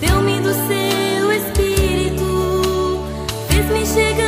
Deu-me do seu espírito, fez-me chegar.